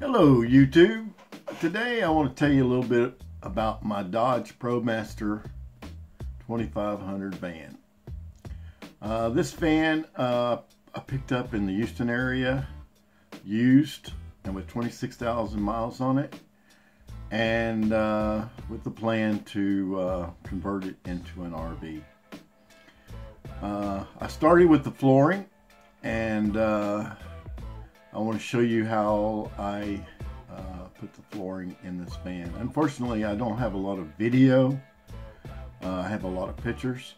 Hello YouTube. Today I want to tell you a little bit about my Dodge ProMaster 2500 van. Uh, this van uh, I picked up in the Houston area, used and with 26,000 miles on it and uh, with the plan to uh, convert it into an RV. Uh, I started with the flooring and uh, I want to show you how I uh, put the flooring in this van. Unfortunately, I don't have a lot of video. Uh, I have a lot of pictures.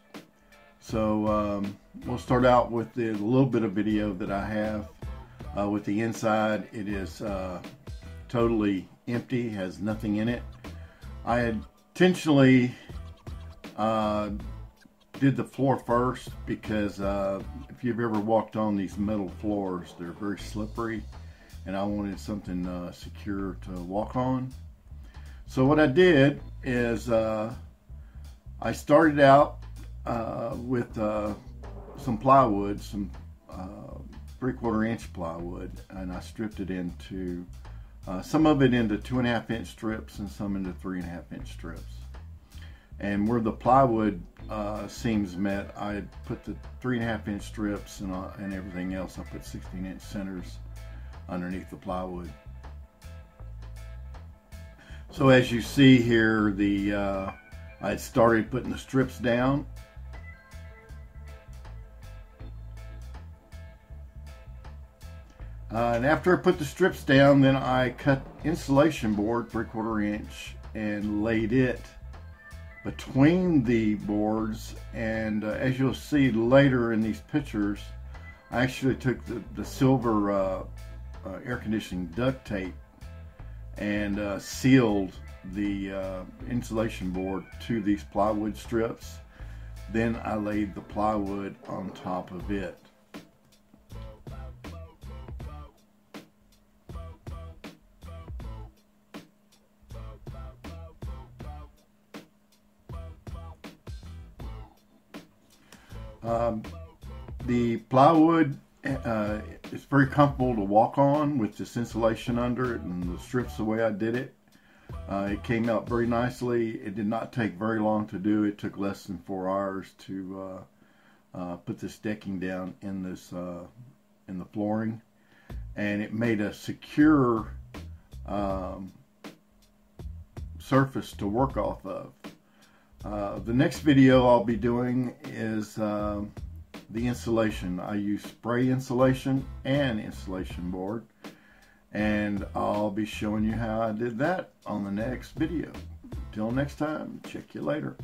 So um, we'll start out with the little bit of video that I have. Uh, with the inside, it is uh, totally empty, has nothing in it. I intentionally uh, did the floor first because uh, if you've ever walked on these metal floors, they're very slippery and I wanted something uh, secure to walk on. So what I did is uh, I started out uh, with uh, some plywood, some uh, three quarter inch plywood, and I stripped it into some of it into two and a half inch strips and some into three and a half inch strips. And where the plywood uh, seams met, I put the three and a half inch strips and, uh, and everything else. I put 16 inch centers underneath the plywood. So as you see here, the uh, I started putting the strips down. Uh, and after I put the strips down, then I cut insulation board three quarter inch and laid it between the boards and uh, as you'll see later in these pictures I actually took the, the silver uh, uh, air conditioning duct tape and uh, sealed the uh, insulation board to these plywood strips. Then I laid the plywood on top of it Um, the plywood uh, is very comfortable to walk on with this insulation under it and the strips the way I did it. Uh, it came out very nicely. It did not take very long to do. It took less than four hours to uh, uh put this decking down in this uh, in the flooring, and it made a secure um, surface to work off of. Uh, the next video I'll be doing is uh, the insulation. I use spray insulation and insulation board and I'll be showing you how I did that on the next video. Till next time, check you later.